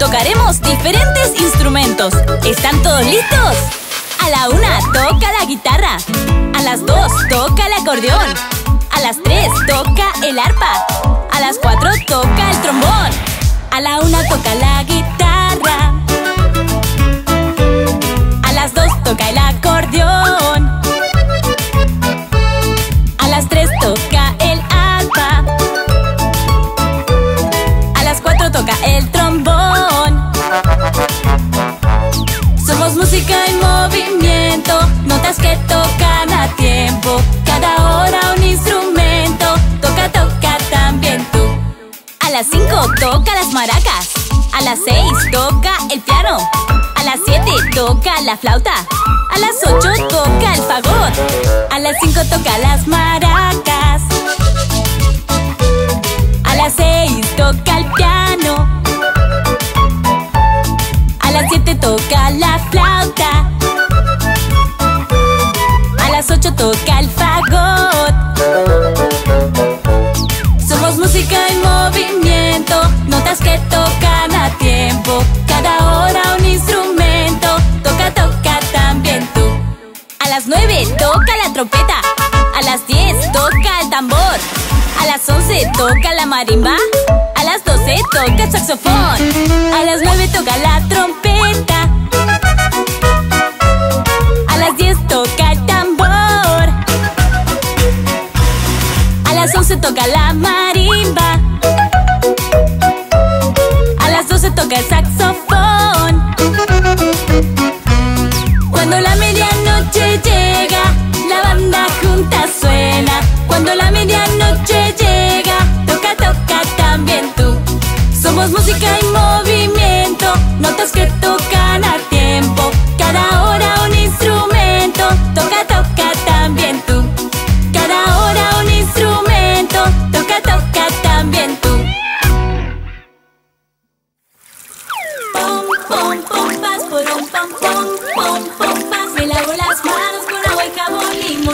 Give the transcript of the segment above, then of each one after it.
tocaremos diferentes instrumentos. ¿Están todos listos? A la una toca la guitarra. A las dos toca el acordeón. A las tres toca el arpa. A las cuatro toca el trombón. A la una toca la guitarra. A las dos toca el acordeón. A las tres toca el arpa. A las cuatro toca el trombón. Que tocan a tiempo. Cada hora un instrumento, toca, toca también tú. A las 5 toca las maracas. A las 6 toca el piano. A las 7 toca la flauta. A las 8 toca el fagot. A las 5 toca las maracas. A las 6 toca el piano. A las 7 toca la flauta. A las 8 toca el fagot. Somos música en movimiento, notas que tocan a tiempo. Cada hora un instrumento, toca, toca también tú. A las 9 toca la trompeta. A las 10 toca el tambor. A las 11 toca la marimba. A las 12 toca el saxofón. A las 9 toca la trompeta. A las 10 toca las 11 toca la marimba. A las 12 toca el saxofón. Cuando la medianoche llega, la banda junta suena. Cuando la medianoche llega, toca, toca también tú. Somos música en movimiento, notas que tocan a tiempo.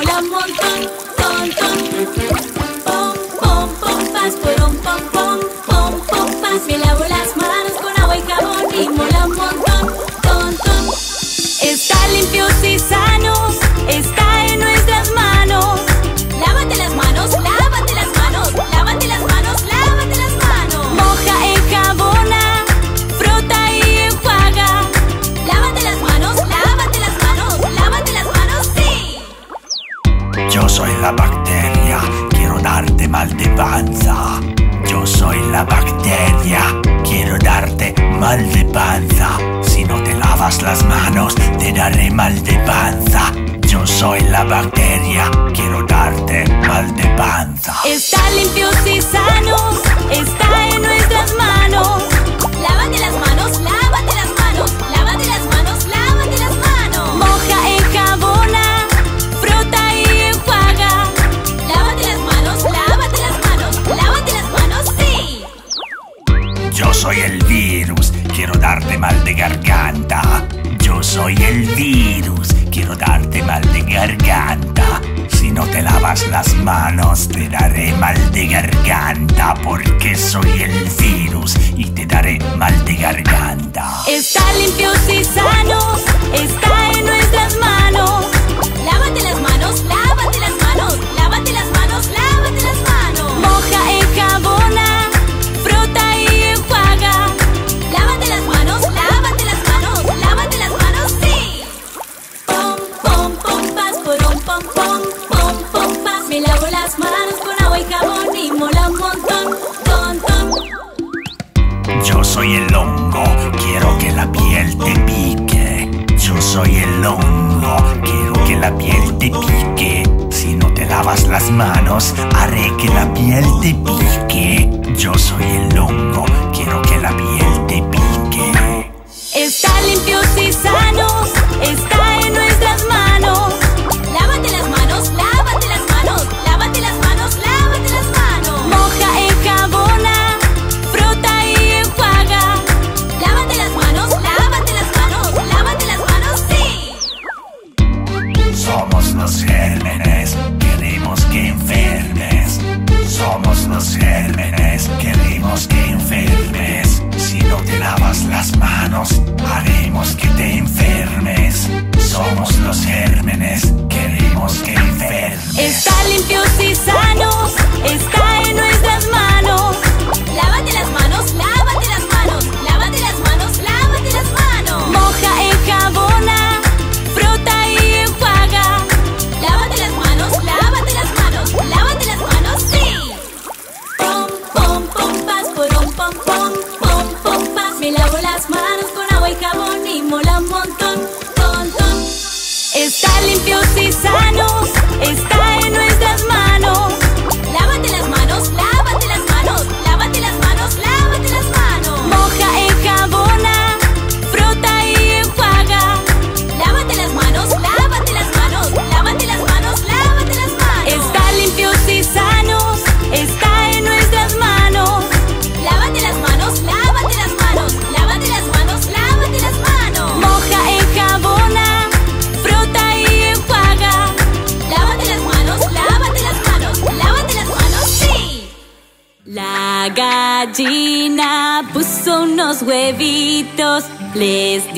Y mola las manos, haré que la piel te pique. Yo soy el hongo, quiero que la piel te pique. Estar limpios y sanos está en nuestras manos. Gérmenes, queremos que enfermes. lavas las manos, haremos que te enfermes. Somos los gérmenes, queremos que enfermes. Está limpios y sanos, está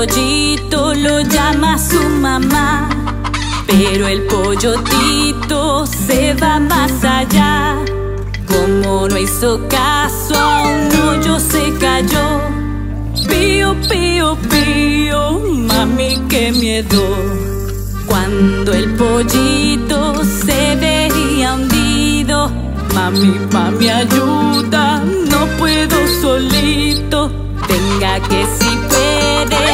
Pollito lo llama su mamá, pero el pollo Tito se va más allá. Como no hizo caso a un hoyo se cayó. Pío, pío, pío, mami, qué miedo. Cuando el pollito se veía hundido, mami, mami, ayuda, no puedo solito. Venga que si puedes,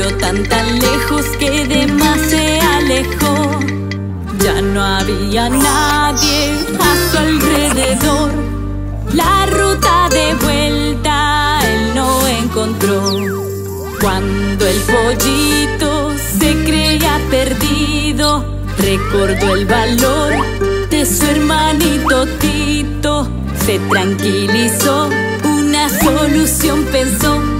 Corrió tan tan lejos que de más se alejó. Ya no había nadie a su alrededor. La ruta de vuelta él no encontró. Cuando el pollito se creía perdido, recordó el valor de su hermanito Tito. Se tranquilizó, una solución pensó.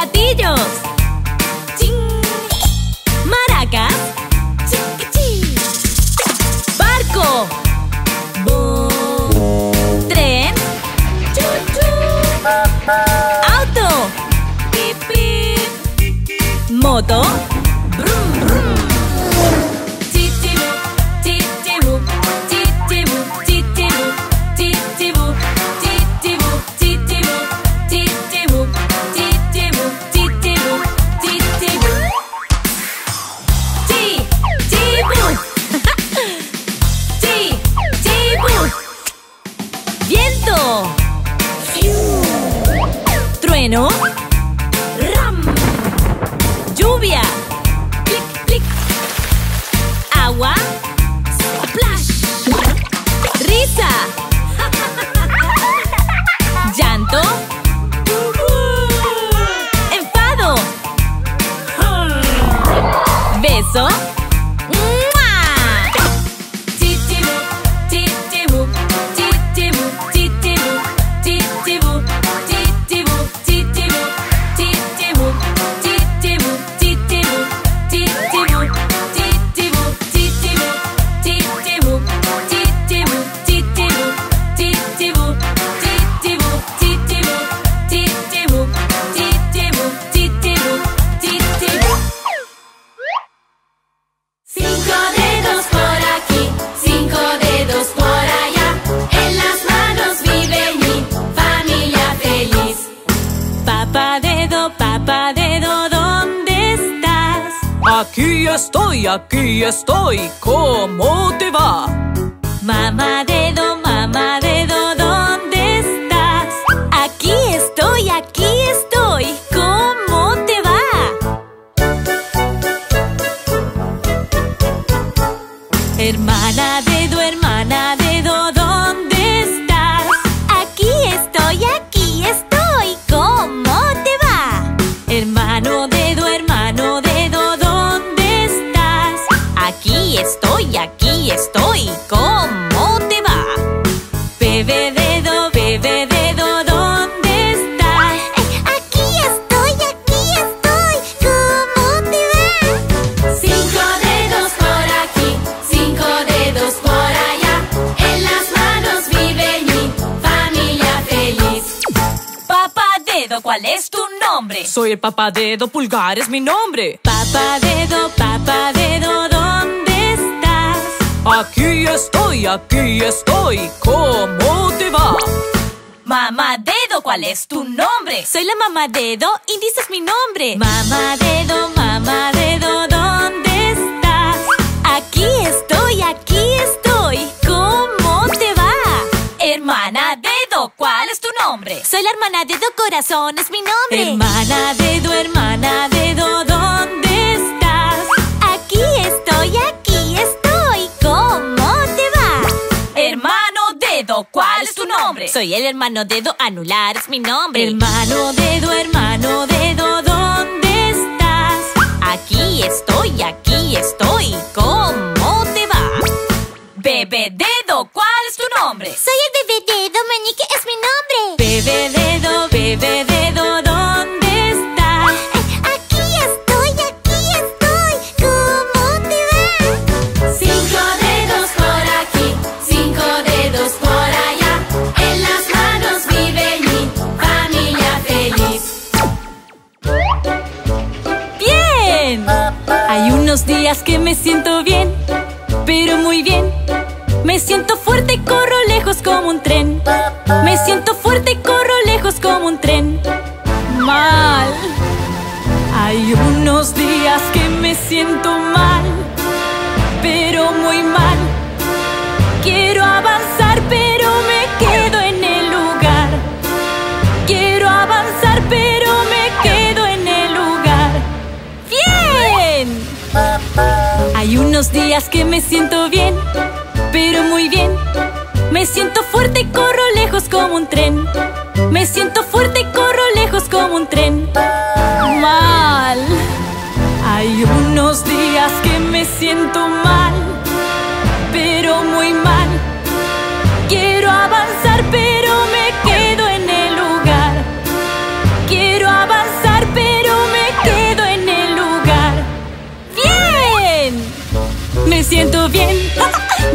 Platillos. Ching. Maracas. Barco. Tren. Auto. Moto. Estoy, aquí estoy. ¿Cómo te va? Mamá dedo, mamá dedo, ¿cuál es tu nombre? Soy el papá dedo, pulgar es mi nombre. Papá dedo, papá dedo, ¿dónde estás? Aquí estoy, aquí estoy. ¿Cómo te va? Mamá dedo, ¿cuál es tu nombre? Soy la mamá dedo y dices mi nombre. Mamá dedo, nombre? Soy la hermana dedo, corazón es mi nombre. Hermana dedo, hermana dedo, ¿dónde estás? Aquí estoy, aquí estoy. ¿Cómo te va? Hermano dedo, ¿cuál es tu nombre? Soy el hermano dedo, anular es mi nombre. Hermano dedo, hermano dedo, ¿dónde estás? Aquí estoy, aquí estoy. ¿Cómo te va? Bebé dedo, ¿cuál es tu nombre? Soy el Meñique es mi nombre. Bebé dedo, bebé dedo, ¿dónde estás? Aquí estoy, aquí estoy. ¿Cómo te va? Cinco dedos por aquí, cinco dedos por allá. En las manos vive mi familia feliz. ¡Bien! Hay unos días que me siento bien. Me siento fuerte y corro lejos como un tren. Me siento fuerte y corro lejos como un tren. Mal. Hay unos días que me siento mal, pero muy mal. Quiero avanzar, pero me quedo en el lugar. Quiero avanzar, pero me quedo en el lugar. ¡Bien! Hay unos días que me siento bien, pero muy bien. Me siento fuerte y corro lejos como un tren. Me siento fuerte y corro lejos como un tren. Mal. Hay unos días que me siento mal,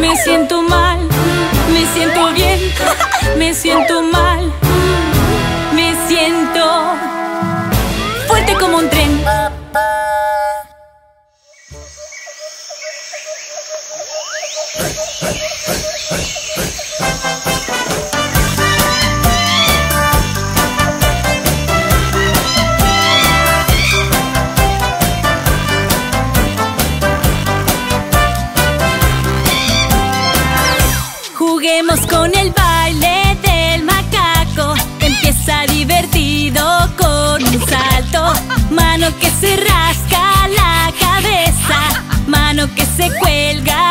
Me siento mal, me siento bien, me siento mal. Mano que se rasca la cabeza, mano que se cuelga.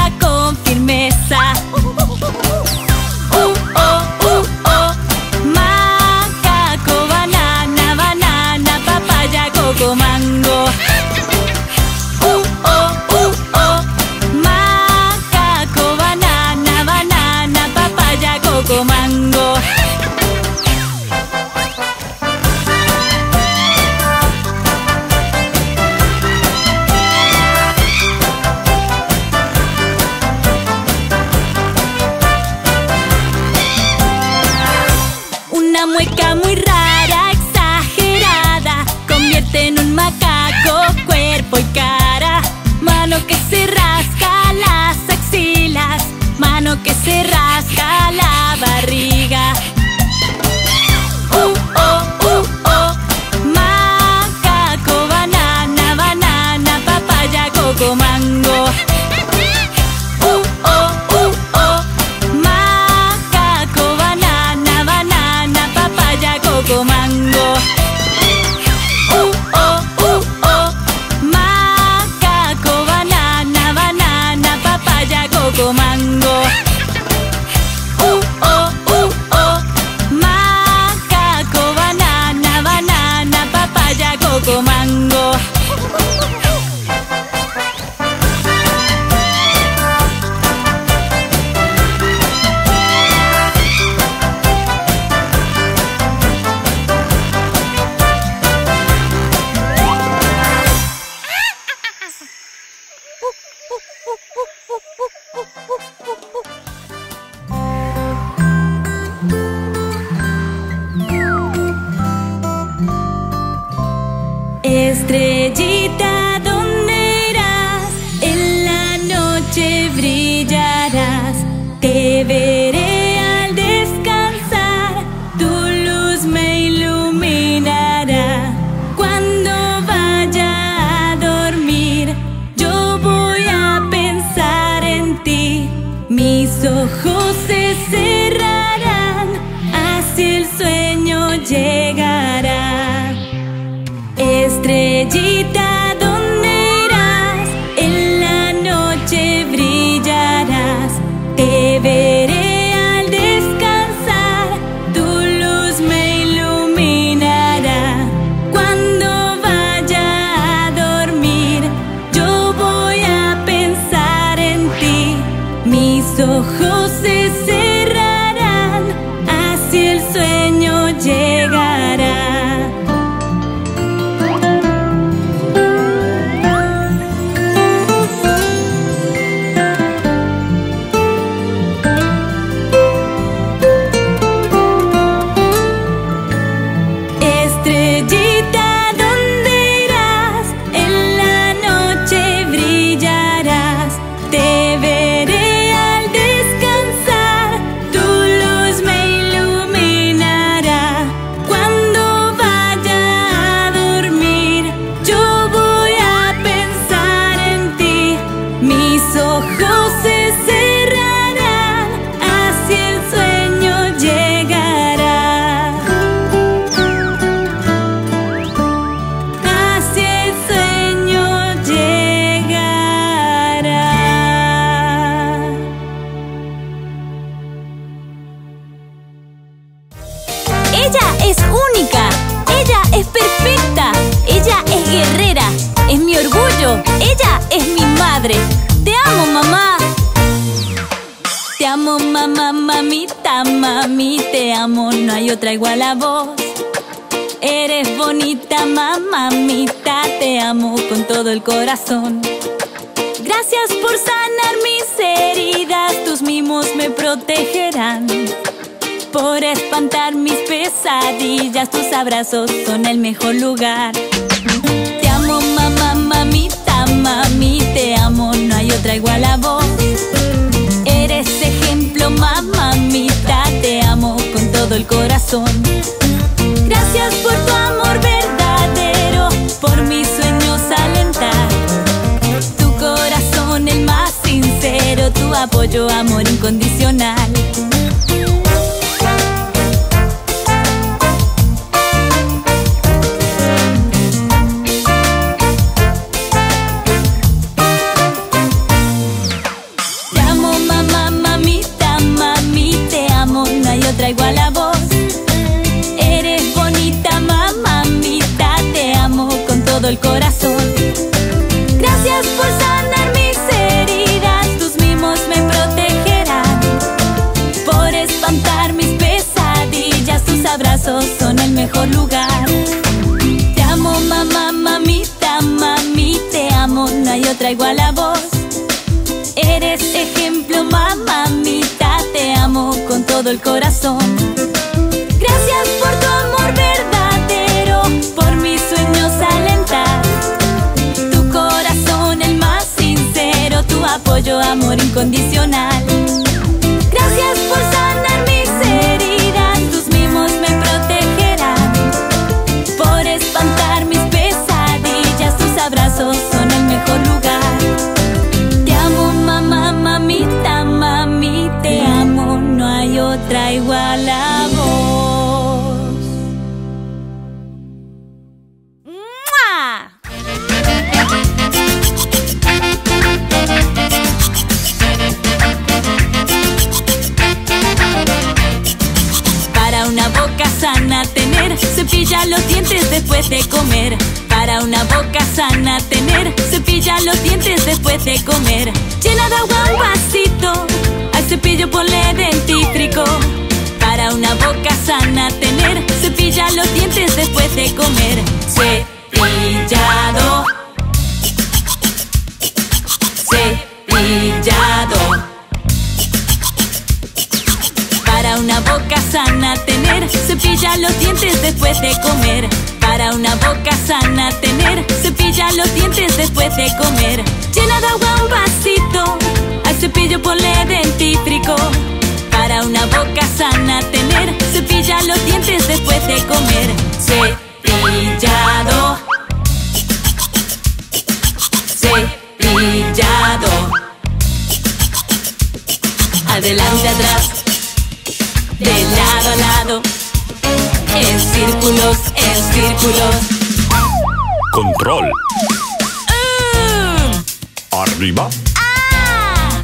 Abrazos son el mejor lugar. Te amo, mamá, mamita, mami, te amo, no hay otra igual a vos. Eres ejemplo, mamita, te amo con todo el corazón. Gracias por tu amor verdadero, por mis sueños alentar. Tu corazón el más sincero, tu apoyo, amor incondicional. Arriba. ah,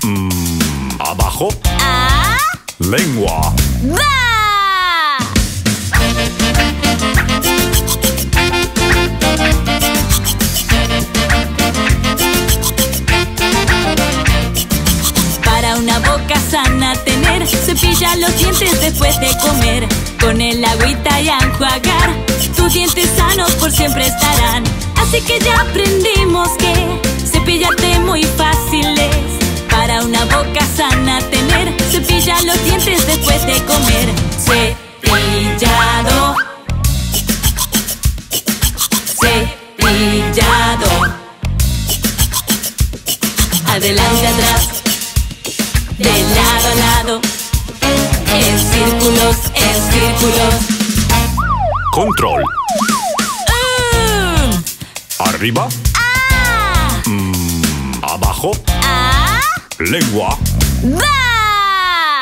Abajo. ah, Lengua. va. Para una boca sana tener, cepilla los dientes después de comer. Con el agüita y enjuagar, tus dientes sanos por siempre estarán. Así que ya aprendimos que cepillarte muy fácil es. Para una boca sana tener, cepilla los dientes después de comer. Cepillado. Cepillado. Adelante, atrás de lado a lado, en círculos, en círculos. Control. Mm, Arriba. ah, Abajo. ah, Lengua. va.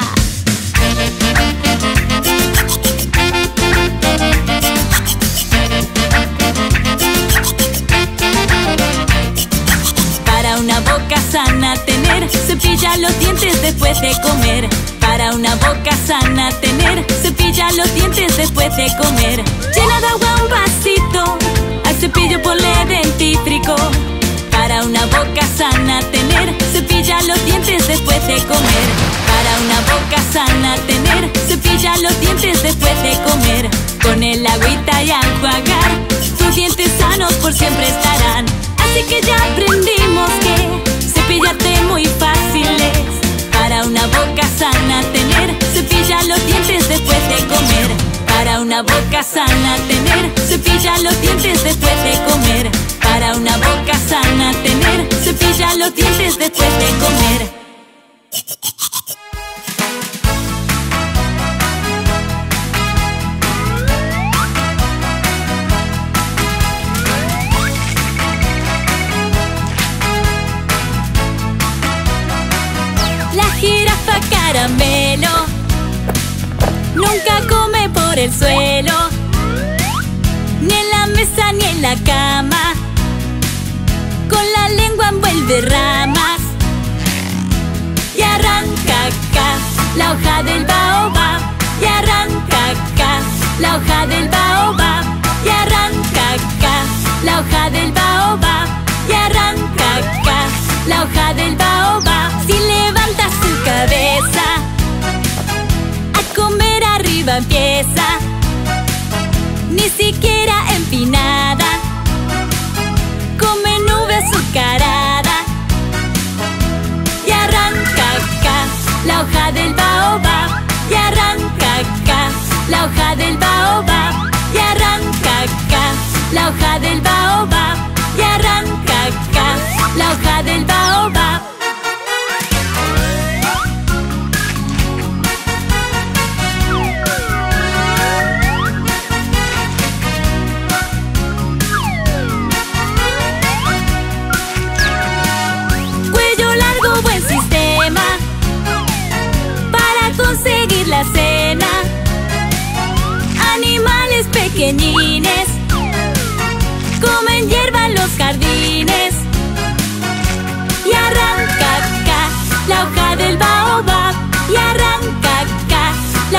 Para una boca sana tener, cepilla los dientes después de comer. Para una boca sana tener, cepilla los dientes después de comer. Llena de agua un vasito, cepillo ponle dentífrico. Para una boca sana tener, cepilla los dientes después de comer. Para una boca sana tener, cepilla los dientes después de comer. Con el agüita y enjuagar, tus dientes sanos por siempre estarán. Así que ya aprendimos que cepillarte muy fácil es. Para una boca sana tener, cepilla los dientes después de comer. Para una boca sana tener, cepilla los dientes después de comer. Para una boca sana tener, cepilla los dientes después de comer. caramelo Nunca come el suelo Ni en la mesa ni en la cama. Con la lengua envuelve ramas Y arranca acá la hoja del baobab Y arranca acá la hoja del baobab Y arranca acá la hoja del baobab Y arranca acá la hoja del baobab empieza, ni siquiera empinada,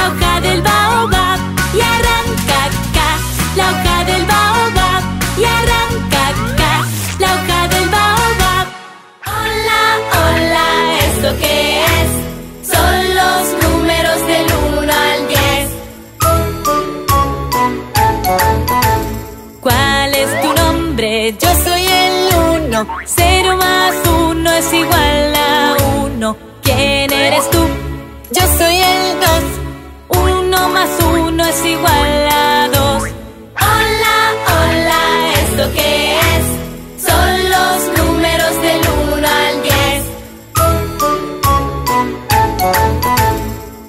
la hoja del baobab. Y arranca acá la hoja del baobab. Y arranca acá la hoja del baobab. Hola, hola, ¿esto qué es? Son los yo soy el uno. Cero más uno es igual uno es igual a dos. Hola, hola, ¿esto qué es? Son los números del 1 al 10.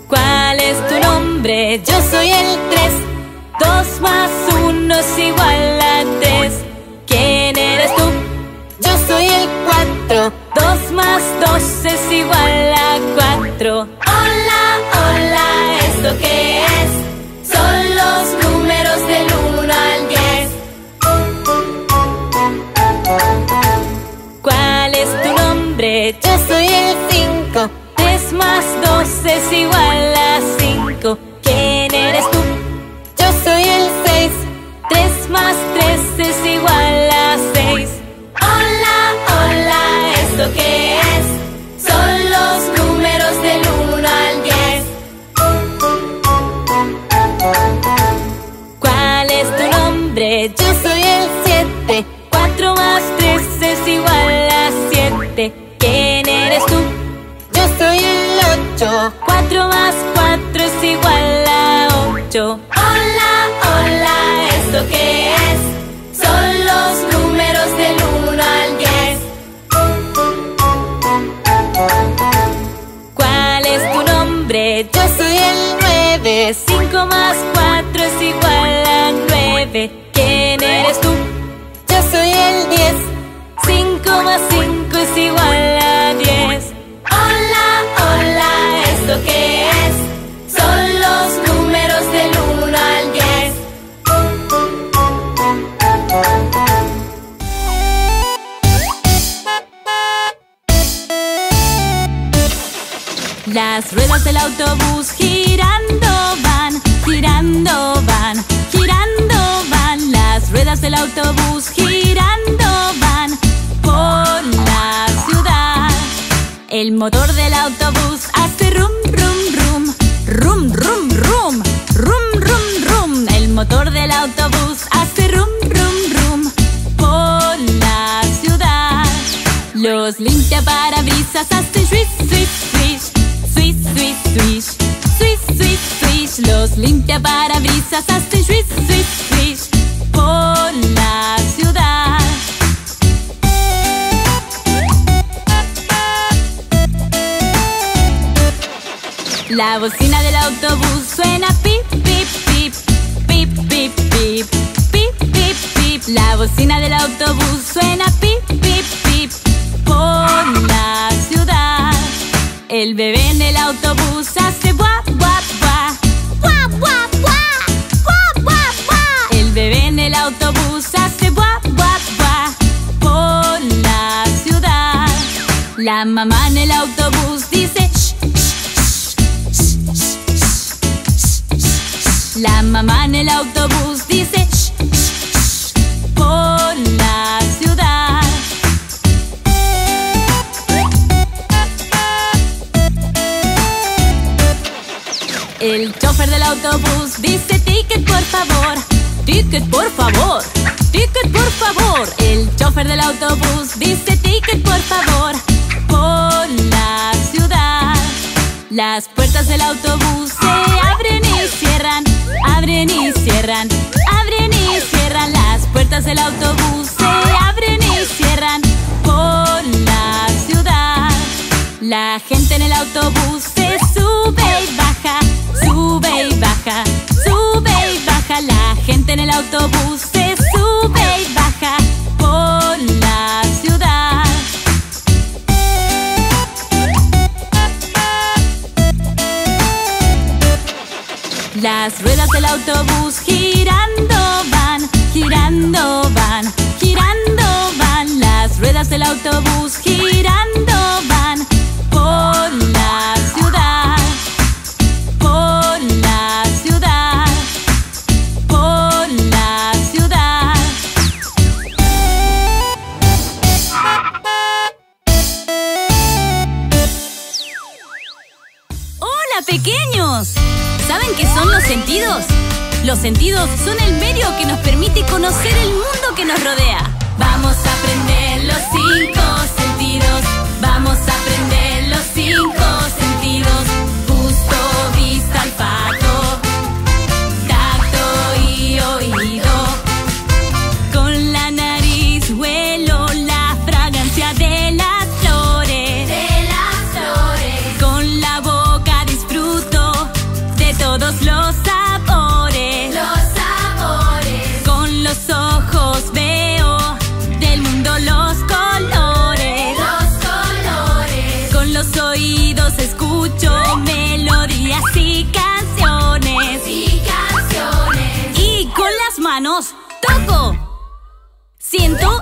¿Cuál es tu nombre? Yo soy el 3. 2 más 1 es igual a 3. ¿Quién eres tú? Yo soy el 4. 2 más 2 es igual a 4. Más dos es igual a cinco. ¿Quién eres tú? Yo soy el seis. Tres más tres es igual a 8 4 más 4 es igual a 8 Hola, hola, ¿esto qué es? Son los números del 1 al 10 ¿Cuál es tu nombre? Yo soy el 9 5 más 4 es igual a 9 ¿Quién eres tú? Yo soy el 10 5 más 5 es igual a 10 ruedas del autobús girando van, girando van, girando van. Las ruedas del autobús girando van por la ciudad. El motor del autobús hace rum, rum, rum, rum, rum, rum, rum, rum, rum. El motor del autobús hace rum, rum, rum por la ciudad. Los limpia para parabrisas hacen swish, swish, swish, swish. Los limpia parabrisas hacen swish, swish, swish por la ciudad. La bocina del autobús suena pip, pip, pip, pip, pip, pip, pip, pip, pip. La bocina del autobús suena pip, pip, pip por la ciudad. El bebé en el autobús hace buah, buah, buah. Buah, buah, buah. Buah, buah, buah. El bebé en el autobús hace buah, buah, buah por la ciudad. La mamá en el autobús dice shh, La mamá en el autobús dice El autobús. Dice ticket por favor, ticket por favor, ticket por favor. El chofer del autobús. Dice ticket por favor, por la ciudad. Las puertas del autobús se abren y cierran, abren y cierran, abren y cierran. Las puertas del autobús se abren y cierran. Por la ciudad. La gente en el autobús se sube y baja, sube y baja, sube y baja. La gente en el autobús se sube y baja por la ciudad. Las ruedas del autobús girando van, girando van, girando van. Las ruedas del autobús girando van sentidos? Los sentidos son el medio que nos permite conocer el mundo que nos rodea. Vamos a aprender los cinco 100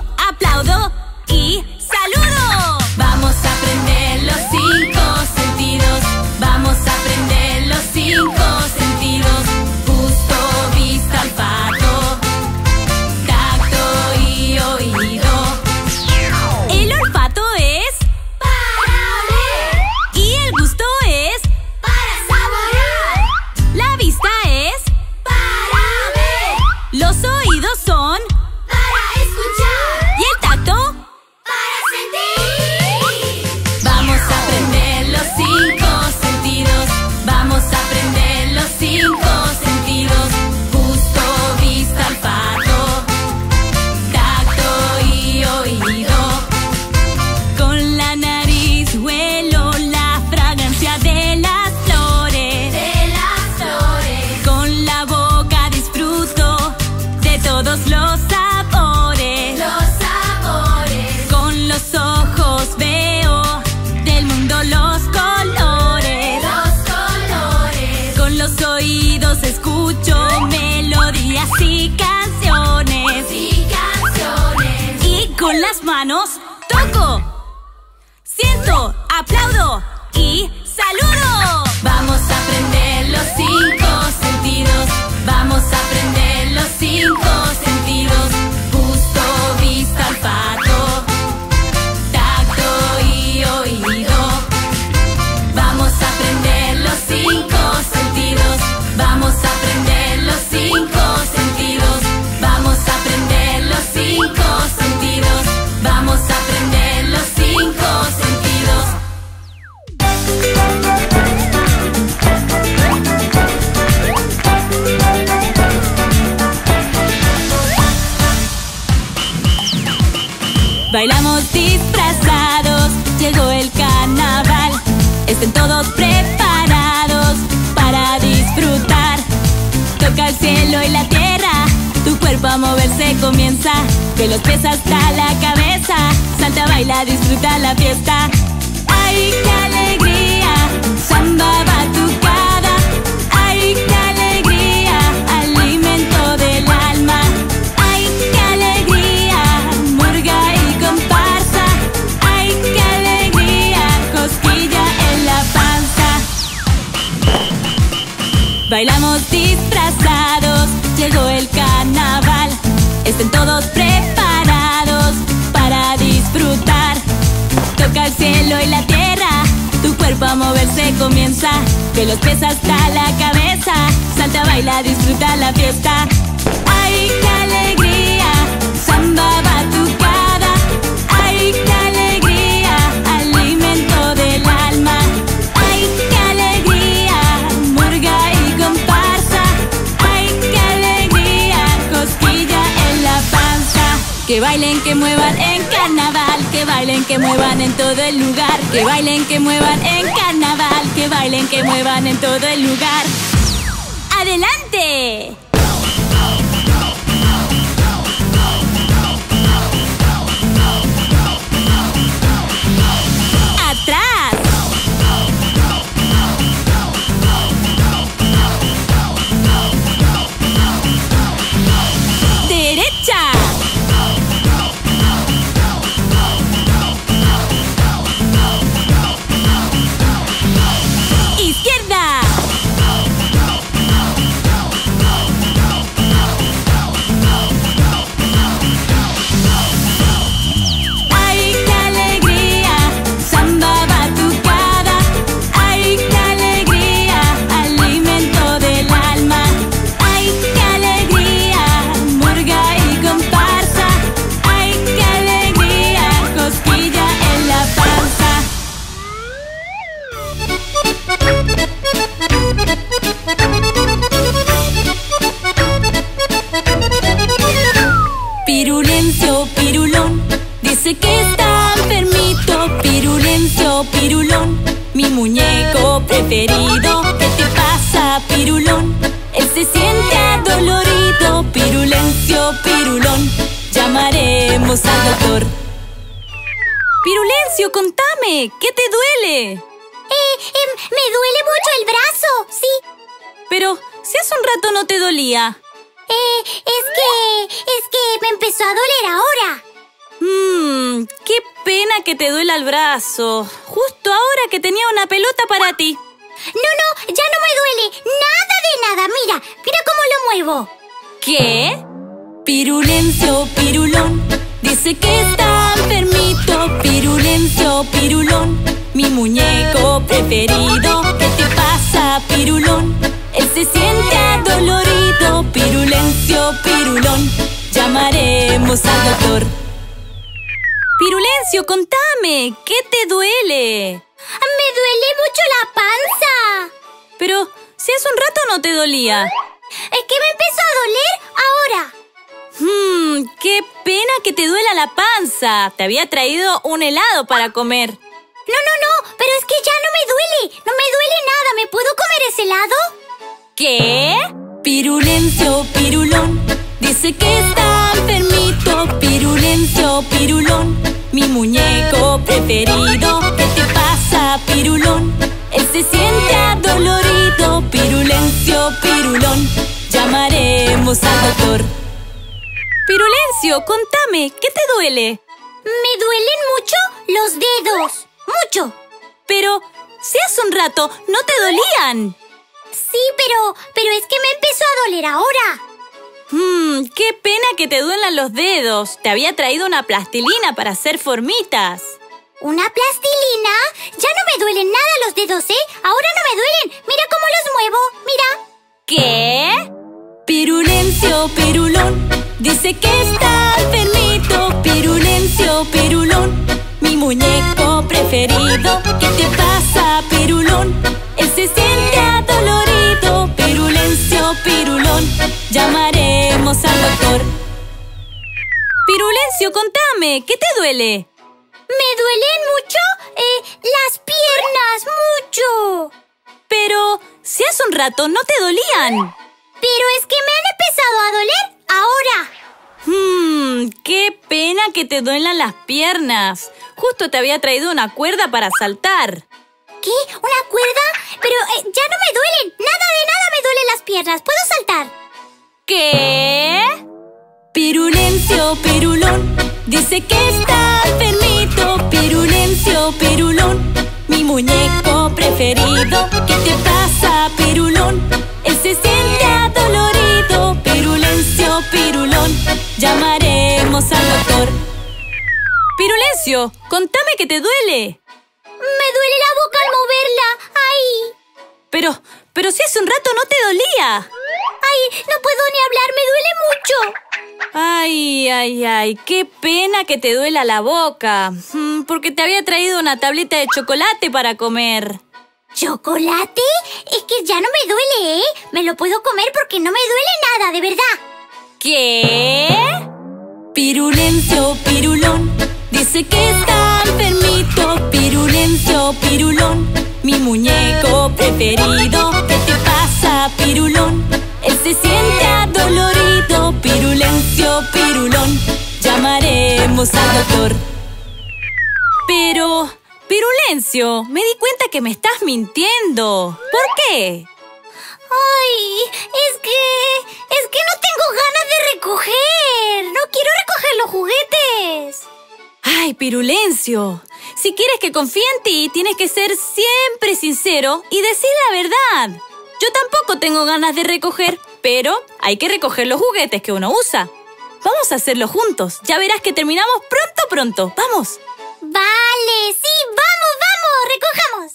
Bailamos disfrazados, llegó el carnaval. Estén todos preparados para disfrutar. Toca el cielo y la tierra, tu cuerpo a moverse comienza. De los pies hasta la cabeza, salta, baila, disfruta la fiesta. ¡Ay, Bailamos disfrazados, llegó el carnaval. Estén todos preparados para disfrutar. Toca el cielo y la tierra, tu cuerpo a moverse comienza. De los pies hasta la cabeza, salta, baila, disfruta la fiesta. ¡Ay, qué alegría! Samba Que bailen, que muevan en carnaval. Que bailen, que muevan en todo el lugar. Que bailen, que muevan en carnaval. Que bailen, que muevan en todo el lugar. ¡Adelante! Mi muñeco preferido. ¿Qué te pasa, pirulón? Él se siente adolorido. Pirulencio, pirulón, llamaremos al doctor. Pirulencio, contame, ¿qué te duele? Eh, em, me duele mucho el brazo, sí. Pero si hace un rato no te dolía. Eh, es que... es que me empezó a doler ahora. Mmm, qué pena que te duela el brazo. Justo ahora que tenía una pelota para ti. No, no, ya no me duele. Nada de nada. Mira, mira cómo lo muevo. ¿Qué? Pirulencio, pirulón, dice que está enfermito. Pirulencio, pirulón, mi muñeco preferido. ¿Qué te pasa, pirulón? Él se siente adolorido. Pirulencio, pirulón, llamaremos al doctor. Pirulencio, contame, ¿qué te duele? Me duele mucho la panza. Pero si hace un rato no te dolía. Es que me empezó a doler ahora. Mmm, qué pena que te duela la panza. Te había traído un helado para comer. No, no, no, pero es que ya no me duele. No me duele nada. ¿Me puedo comer ese helado? ¿Qué? Pirulencio, pirulón, dice que está enfermito. Pirulencio, pirulón, mi muñeco preferido. ¿Qué te pasa, pirulón? Él se siente adolorido. Pirulencio, pirulón, llamaremos al doctor. Pirulencio, contame, ¿qué te duele? Me duelen mucho los dedos. Mucho. Pero si hace un rato no te dolían. Sí, pero... pero es que me empezó a doler ahora. Mmm, qué pena que te duelan los dedos. Te había traído una plastilina para hacer formitas. ¿Una plastilina? Ya no me duelen nada los dedos, ¿eh? Ahora no me duelen. Mira cómo los muevo. Mira. ¿Qué? Pirulencio, pirulón, dice que está enfermito. Pirulencio, pirulón, mi muñeco preferido. ¿Qué te pasa, pirulón? Él se siente adolorido. Pirulón, llamaremos al doctor. Pirulencio, contame, ¿qué te duele? ¿Me duelen mucho? Eh, las piernas, mucho. Pero si hace un rato no te dolían. Pero es que me han empezado a doler ahora. Hmm, qué pena que te duelan las piernas. Justo te había traído una cuerda para saltar. ¿Qué? ¿Una cuerda? Pero eh, ya no me duelen. Nada de nada me duelen las piernas. ¿Puedo saltar? ¿Qué? Pirulencio, pirulón, dice que está enfermito. Pirulencio, pirulón, mi muñeco preferido. ¿Qué te pasa, pirulón? Él se siente adolorido. Pirulencio, pirulón, llamaremos al doctor. Pirulencio, contame que te duele. Me duele la boca al moverla. ¡Ay! Pero, pero si hace un rato no te dolía. ¡Ay! No puedo ni hablar, me duele mucho. Ay, ay, ay, qué pena que te duela la boca. Mm, Porque te había traído una tableta de chocolate para comer. ¿Chocolate? Es que ya no me duele, ¿eh? Me lo puedo comer porque no me duele nada, de verdad. ¿Qué? Pirulencio, pirulón, dice que está enfermito. Pirulencio, pirulón, mi muñeco preferido. ¿Qué te pasa, pirulón? Él se siente adolorido. Pirulencio, pirulón, llamaremos al doctor. Pero, Pirulencio, me di cuenta que me estás mintiendo. ¿Por qué? Ay, es que... es que no tengo ganas de recoger. No quiero recoger los juguetes. Ay, Pirulencio, si quieres que confíe en ti, tienes que ser siempre sincero y decir la verdad. Yo tampoco tengo ganas de recoger, pero hay que recoger los juguetes que uno usa. Vamos a hacerlo juntos. Ya verás que terminamos pronto, pronto. Vamos. Vale, sí, vamos, vamos, recojamos.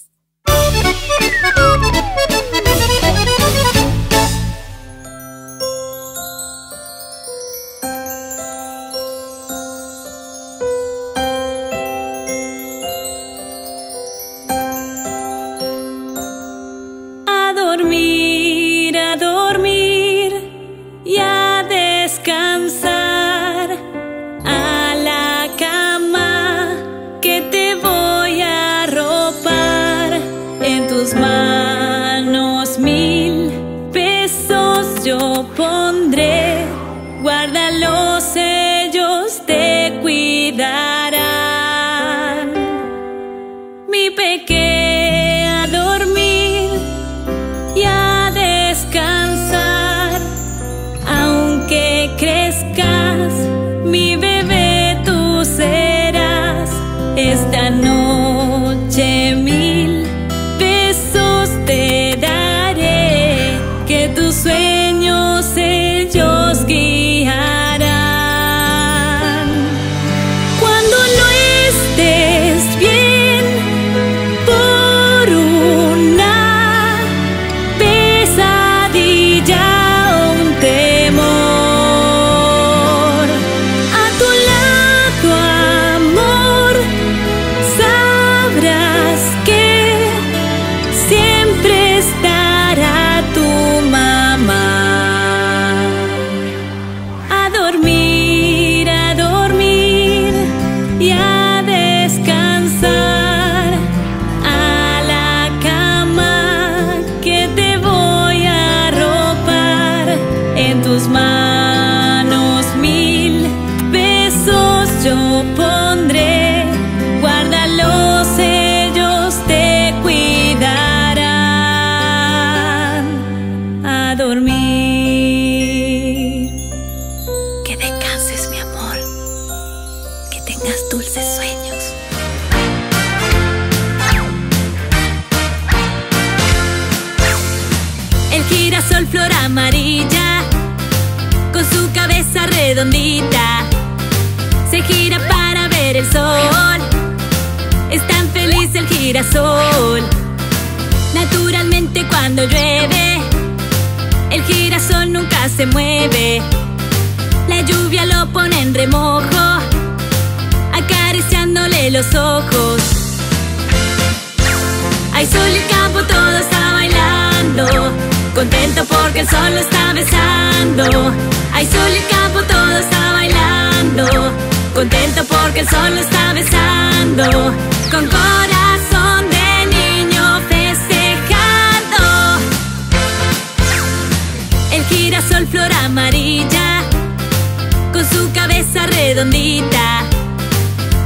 Redondita,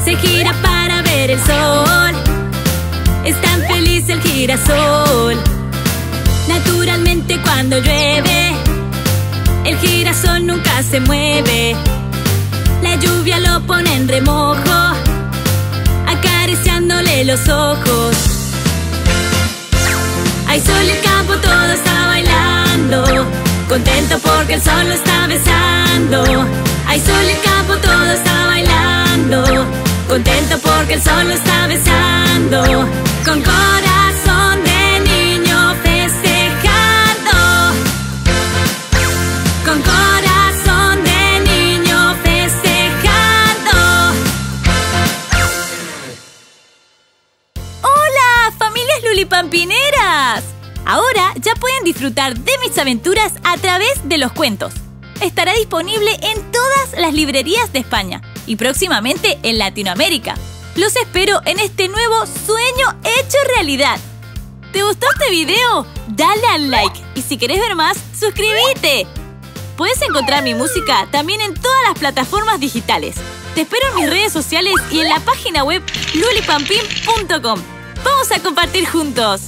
se gira para ver el sol. Es tan feliz el girasol. Naturalmente cuando llueve, el girasol nunca se mueve. La lluvia lo pone en remojo, acariciándole los ojos. Hay sol y el campo todo está bailando, contento porque el sol lo está besando. Hay sol y el campo todo está bailando, contento porque el sol lo está besando. Con corazón de niño festejando. Con corazón de niño festejando. ¡Hola, familias lulipampineras! Ahora ya pueden disfrutar de mis aventuras a través de los cuentos. Estará disponible en todas las librerías de España y próximamente en Latinoamérica. Los espero en este nuevo sueño hecho realidad. ¿Te gustó este video? Dale al like y si querés ver más, suscríbete. Puedes encontrar mi música también en todas las plataformas digitales. Te espero en mis redes sociales y en la página web lulipampim.com. Vamos a compartir juntos.